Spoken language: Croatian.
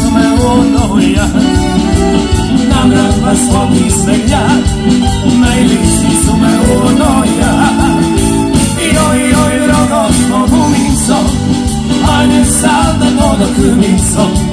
sme ono ja. Na vratva svog izvelja Najlisi sme ono ja. Joj, joj, rogo smo gumico A ne sad da dodok mi sam